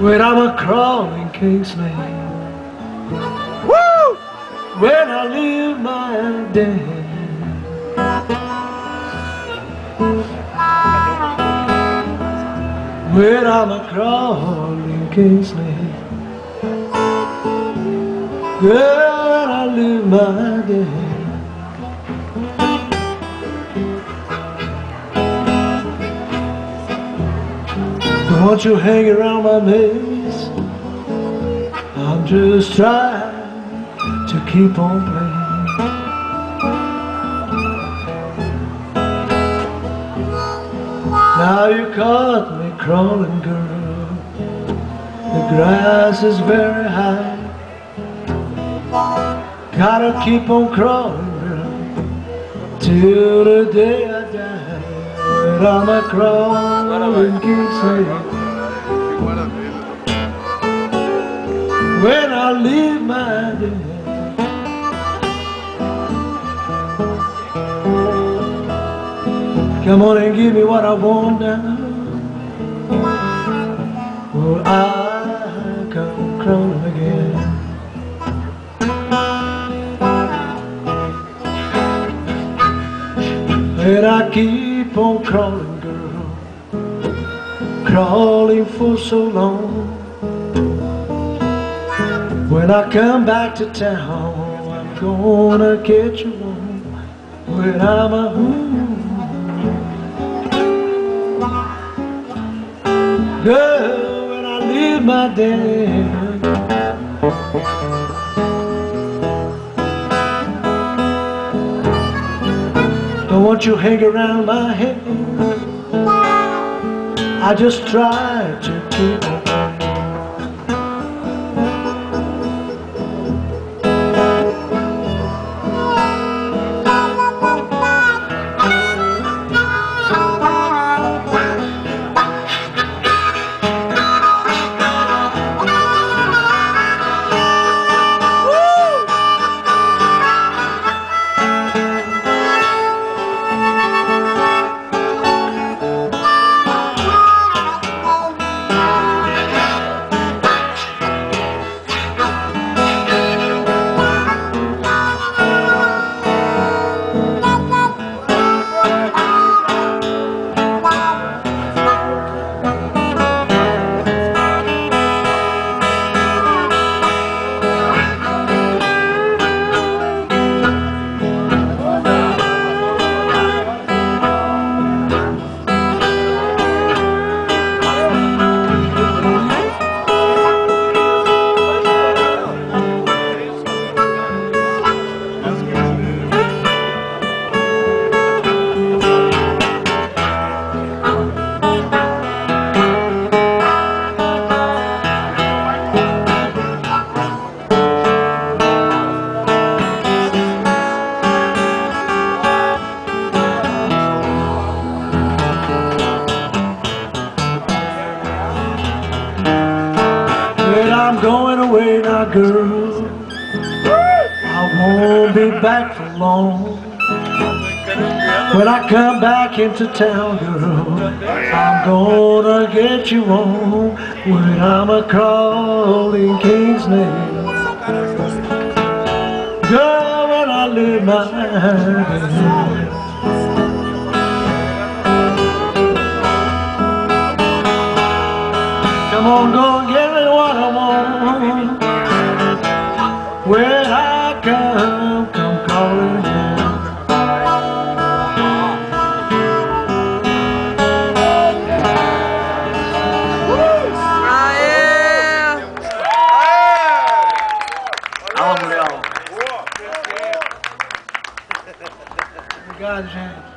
When I'm a crawling King Snake Woo! When I live my day. When I'm a crawling King Snake When I live my day Won't you hang around my maze? I'm just trying to keep on playing. Now you caught me crawling, girl. The grass is very high. Gotta keep on crawling, girl, till the day I. But I'm a crawling King Snake. when I leave my day. Come on and give me what I want now. Or I come crawling again. And I keep on crawling, girl, crawling for so long. When I come back to town, I'm gonna get you home when I'm a home. Girl, when I leave my day. Don't you hang around my head. I just try to keep away now, girl. I won't be back for long. When I come back into town, girl, I'm gonna get you home when I'm a crawling King Snake. Girl, when I live my life. Come on, go Obrigado, gente.